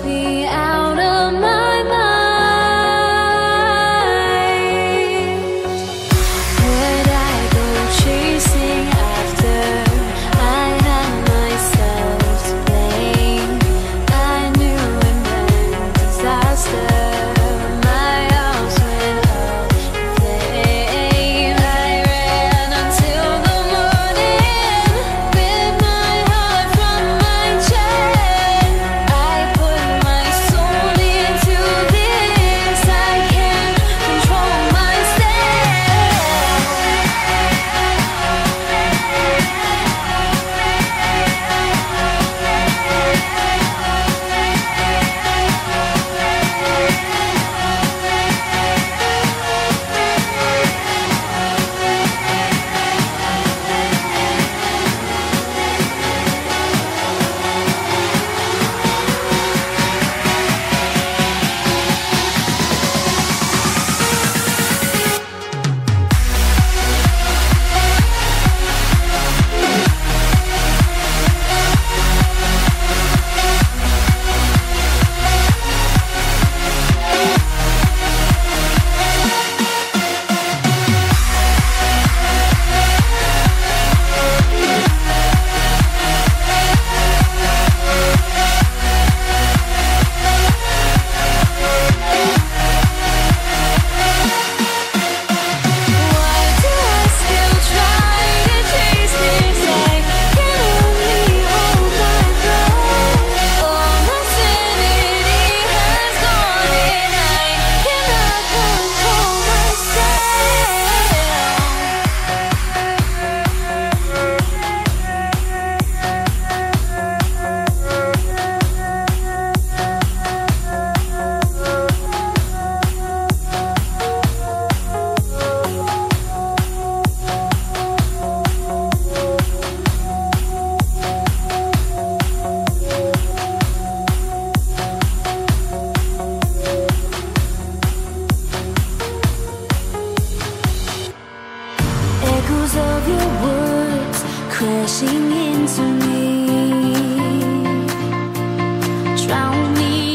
Be out drown me.